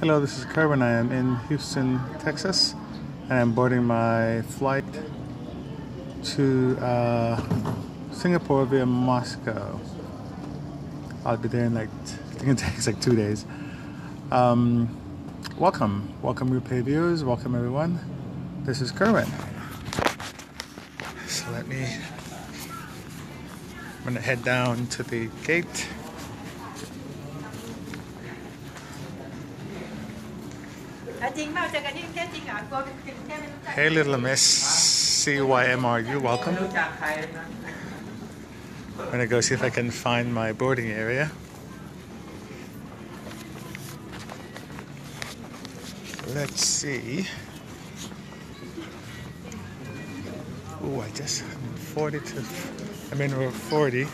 Hello, this is Kerwin. I am in Houston, Texas, and I'm boarding my flight to uh, Singapore via Moscow. I'll be there in like, I think it takes like two days. Um, welcome, welcome replay viewers, welcome everyone. This is Kerwin. So let me, I'm gonna head down to the gate. Hey, little miss. CYMRU, welcome. I'm gonna go see if I can find my boarding area. Let's see. Oh, I just I'm 40 to. I'm in row 40.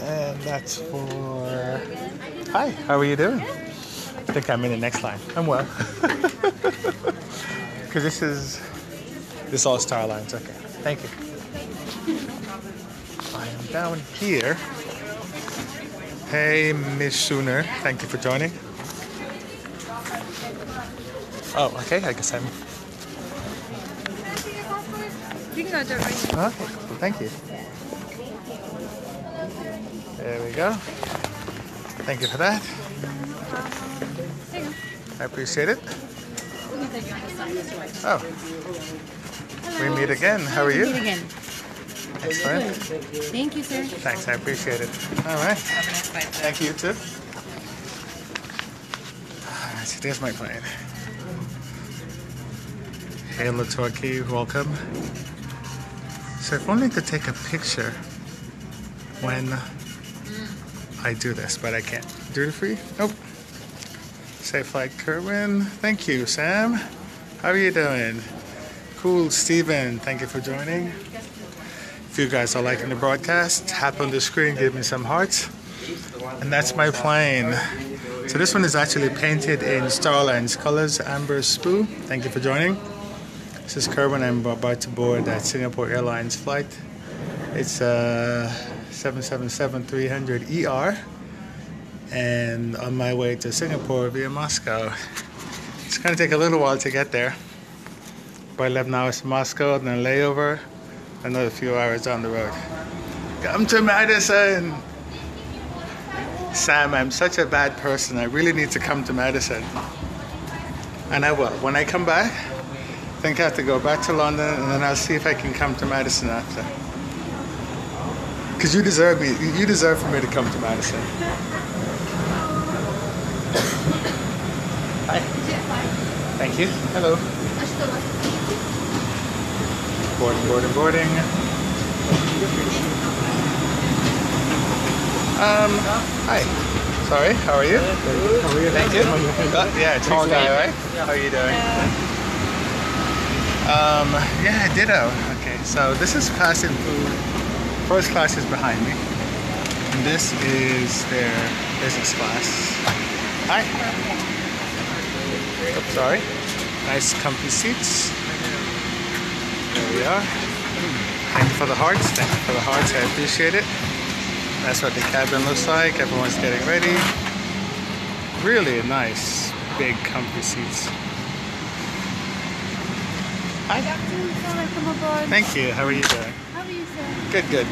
And that's for. Hi, how are you doing? I think I'm in the next line. I'm well. Because this is. This all Star Alliance. Okay. Thank you. I am down here. Hey, Miss Sooner. Thank you for joining. Oh, okay. I guess I'm. Okay, cool. Thank you. There we go. Thank you for that. There you go. I appreciate it. We can take you on the side this way. Oh, we meet again. How are Meet you? again. Excellent. Thank you, sir. Thanks, I appreciate it. All right. have a nice night Thank you too. Alright, so there's my plane. Hey, Latorki, welcome. So if only could take a picture when mm. I do this, but I can't. Duty free? Nope. Safe flight, Kerwin. Thank you, Sam. How are you doing? Cool, Steven. Thank you for joining. If you guys are liking the broadcast, tap on the screen, give me some hearts. And that's my plane. So this one is actually painted in Star Alliance's colors, Amber Spoo. Thank you for joining. This is Kerwin. I'm about to board that Singapore Airlines flight. It's uh, 777-300ER and on my way to Singapore via Moscow. It's going to take a little while to get there. About 11 now to Moscow, then layover, another few hours down the road. Come to Madison! Sam, I'm such a bad person. I really need to come to Madison. And I will. When I come back, I think I have to go back to London and then I'll see if I can come to Madison after. Because you deserve me. You deserve for me to come to Madison. Hi. Thank you. Hello. Boarding, boarding, boarding. Um, hi. Sorry, how are you? How are you? Thank you. Uh, yeah, tall guy, right? How are you doing? Um, yeah, ditto. Okay, so this is class in food. First class is behind me. And this is their business class. Hi. Oops, sorry. Nice comfy seats. There we are. Thank you for the hearts. Thank you for the hearts. I appreciate it. That's what the cabin looks like. Everyone's getting ready. Really nice, big, comfy seats. Hi. Good. Welcome aboard. Thank you. How are you doing? How are you, sir? Good, good.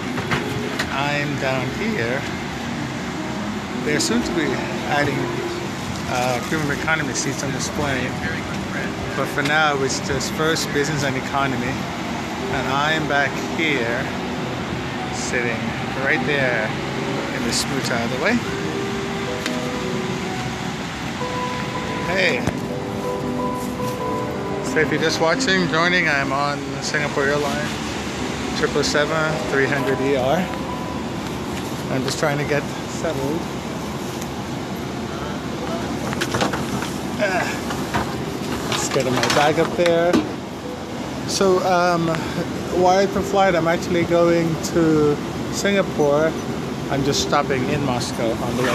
I'm down here. They're soon to be adding uh, economy seats on display. But for now, it's just first business and economy. And I'm back here, sitting right there in the smooch out of the way. Hey. So if you're just watching, joining, I'm on Singapore Airlines 777-300ER. I'm just trying to get settled. Get my bag up there. So, um, while for flight, I'm actually going to Singapore. I'm just stopping in Moscow on the way.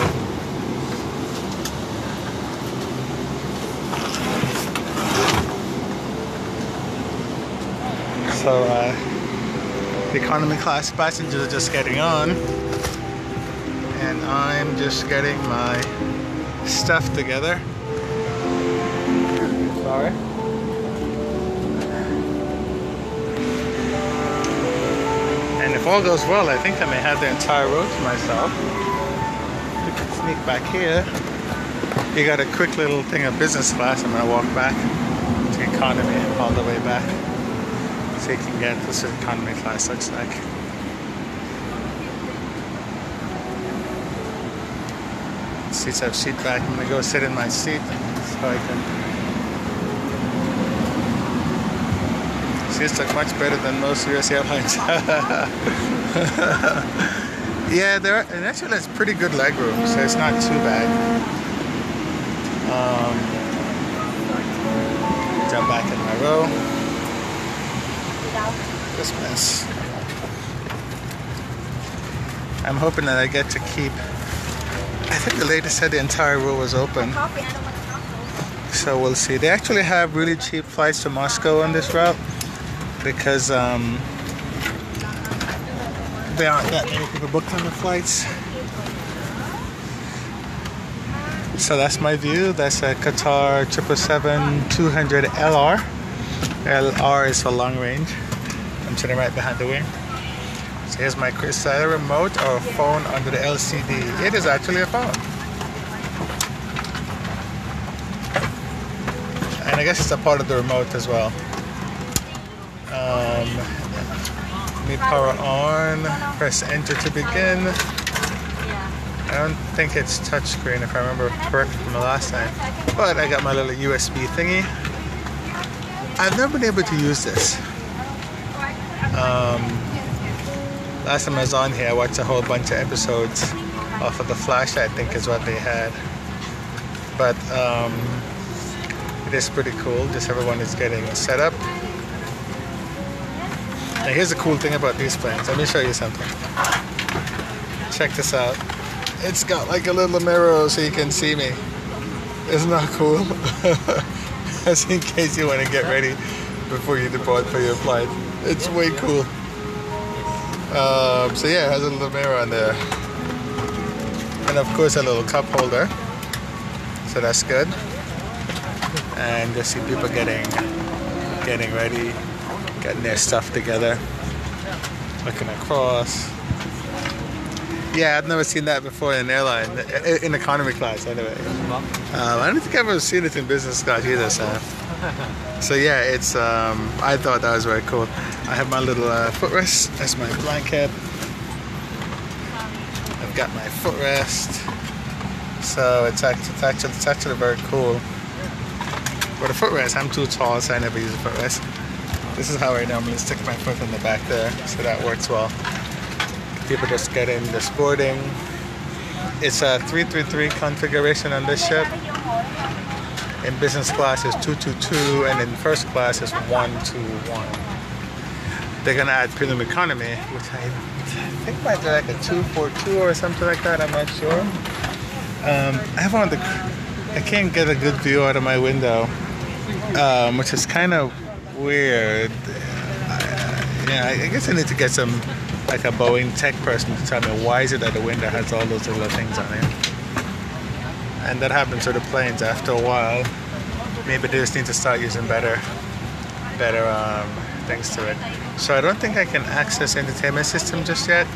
So, uh, the economy class passengers are just getting on, and I'm just getting my stuff together. And if all goes well, I think I may have the entire road to myself. We can sneak back here. You got a quick little thing of business class. I'm gonna walk back to economy all the way back. So you can get this economy class looks like. Seats have seat back. I'm gonna go sit in my seat so I can Seats look much better than most US airlines. yeah, there are, and actually it's pretty good leg room, so it's not too bad. Um, jump back in my row. This mess. I'm hoping that I get to keep. I think the lady said the entire row was open. So we'll see. They actually have really cheap flights to Moscow on this route because um, there aren't that many people booked on the flights. So that's my view. That's a Qatar 777-200 LR. LR is for long range. I'm sitting right behind the wing. So here's my is that remote or phone under the LCD? It is actually a phone. And I guess it's a part of the remote as well. Um, me power on, press enter to begin. I don't think it's touchscreen if I remember correctly from the last time. But I got my little USB thingy. I've never been able to use this. Um, last time I was on here, I watched a whole bunch of episodes off of the Flash, I think is what they had. But um, it is pretty cool. Just everyone is getting set up. Now here's the cool thing about these planes. Let me show you something. Check this out. It's got like a little mirror so you can see me. Isn't that cool? Just in case you want to get ready before you depart for your flight. It's way cool. Um, so yeah, it has a little mirror on there. And of course a little cup holder. So that's good. And you see people getting getting ready, getting their stuff together, looking across. Yeah, I've never seen that before in an airline, in economy class anyway. Um, I don't think I've ever seen it in business class either, so. So yeah, it's, um, I thought that was very cool. I have my little uh, footrest, that's my blanket. I've got my footrest. So it's actually, it's actually, it's actually very cool. For the footrest, I'm too tall, so I never use a footrest. This is how I normally stick my foot in the back there, so that works well. People just get in this boarding. It's a 333 configuration on this ship. In business class it's 222 and in first class it's 121. They're gonna add premium economy, which I, I think might be like a 242 or something like that, I'm not sure. Um, I have on the, I can't get a good view out of my window, um, which is kind of weird. Uh, yeah, I guess I need to get some like a Boeing tech person to tell me why is it that the window has all those little things on it. And that happens to the planes after a while. Maybe they just need to start using better, better um, things to it. So I don't think I can access entertainment system just yet.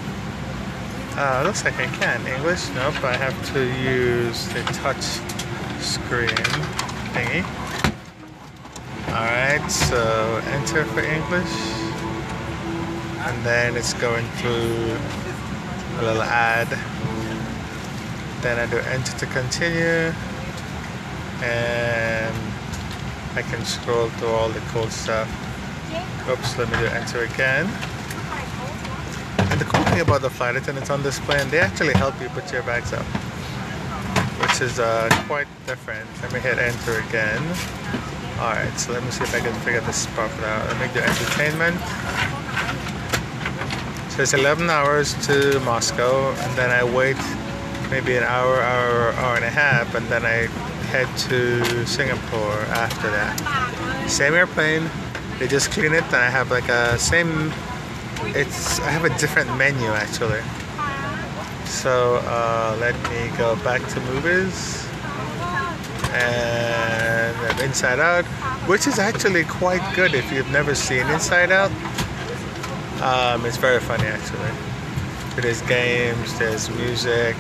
Uh, looks like I can. English? Nope. I have to use the touch screen thingy. Alright, so enter for English. And then it's going through a little ad. Then I do enter to continue. And I can scroll through all the cool stuff. Oops, let me do enter again. And the cool thing about the flight attendants on this plane, they actually help you put your bags up. Which is uh, quite different. Let me hit enter again. Alright, so let me see if I can figure this stuff out. Let me do entertainment. So it's 11 hours to Moscow, and then I wait maybe an hour, hour, hour and a half, and then I head to Singapore after that. Same airplane, they just clean it, and I have like a same. It's I have a different menu actually. So uh, let me go back to movies and Inside Out, which is actually quite good if you've never seen Inside Out. Um, it's very funny actually. There's games, there's music.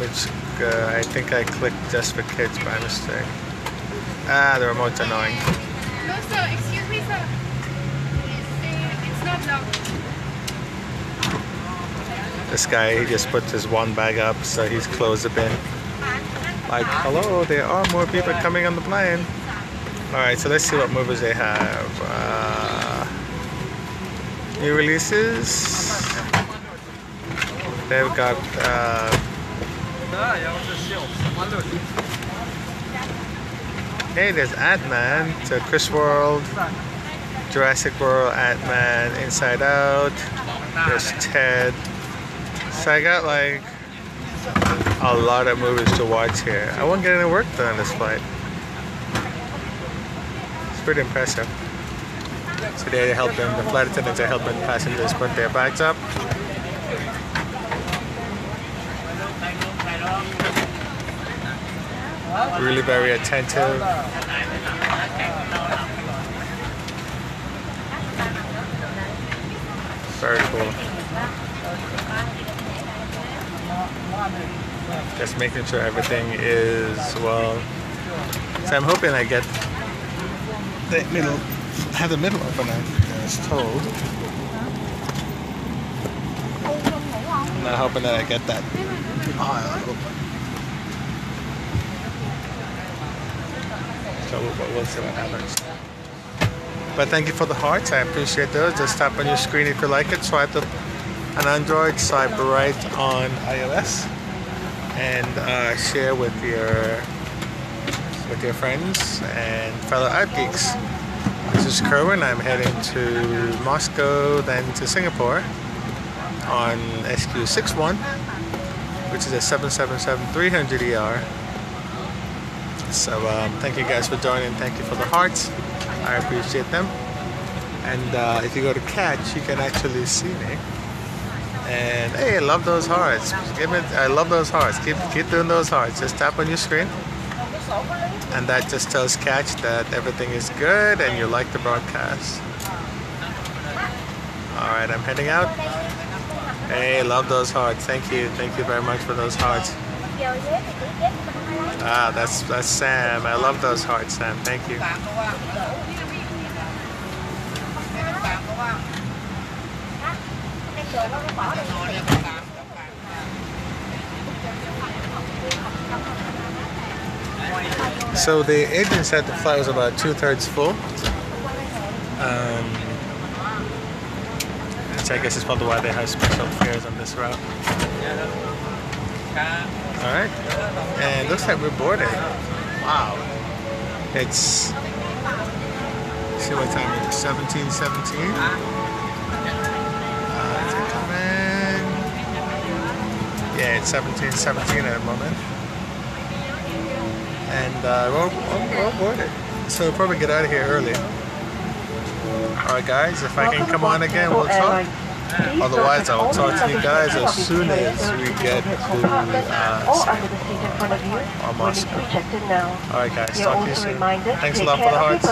Me just, uh, I think I clicked just for kids by mistake. Ah, the remote's annoying. No, sir. Excuse me, sir. It's, not. This guy, he just puts his one bag up, so he's closed the bin. Like, hello, there are more people coming on the plane. Alright, so let's see what movies they have. Uh, new releases. They've got uh, Hey, there's Ant-Man, so Chris World, Jurassic World, Ant-Man, Inside Out, there's Ted. So I got like a lot of movies to watch here. I won't get any work done on this flight. It's pretty impressive. Today they help them, the flight attendants are helping passengers put their bags up. Really very attentive. Very cool. Just making sure everything is well. So I'm hoping I get the middle, have the middle open as told. I'm not hoping that I get that aisle open. So we'll, see what happens. But thank you for the hearts. I appreciate those. Just tap on your screen if you like it. Swipe up on Android, swipe right on iOS, and uh, share with your with your friends and fellow app geeks. This is Kerwin. I'm heading to Moscow, then to Singapore on SQ61, which is a 777-300ER. So um, thank you guys for joining. Thank you for the hearts. I appreciate them. And uh, if you go to Katch, you can actually see me. And hey, I love those hearts. Give me, I love those hearts. Keep keep doing those hearts. Just tap on your screen, and that just tells Katch that everything is good and you like the broadcast. All right, I'm heading out. Hey, love those hearts. Thank you, thank you very much for those hearts. Ah, that's that's Sam. I love those hearts, Sam. Thank you. So the agent said the flight was about two thirds full. Um, which I guess is probably why they have special fares on this route. Alright. And looks like we're boarding. Wow. It's see what time it is? 1717. 17, 17 at the moment. And uh, we're, we're, we're boarded. So we'll probably get out of here early. Alright guys, if I can come on again, we'll talk. Otherwise, I will talk to you guys as soon as we get to uh, our Moscow. Alright guys, talk to you soon. Thanks a lot for the hearts.